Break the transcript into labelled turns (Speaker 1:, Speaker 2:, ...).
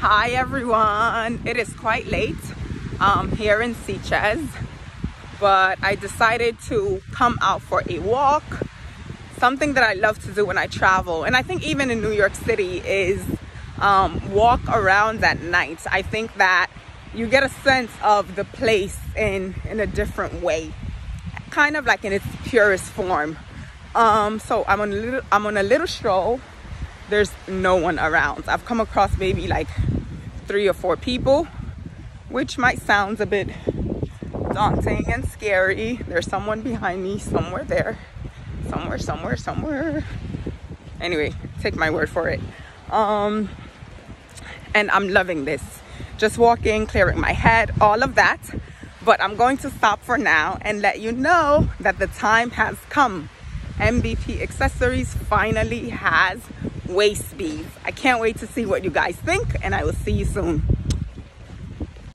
Speaker 1: Hi everyone. It is quite late um, here in Sitges, but I decided to come out for a walk. Something that I love to do when I travel, and I think even in New York City, is um, walk around at night. I think that you get a sense of the place in in a different way, kind of like in its purest form. Um, so I'm on a little I'm on a little stroll. There's no one around. I've come across maybe like three or four people, which might sound a bit daunting and scary. There's someone behind me somewhere there. Somewhere, somewhere, somewhere. Anyway, take my word for it. Um, and I'm loving this. Just walking, clearing my head, all of that. But I'm going to stop for now and let you know that the time has come. MBP Accessories finally has waist beads. I can't wait to see what you guys think and I will see you soon.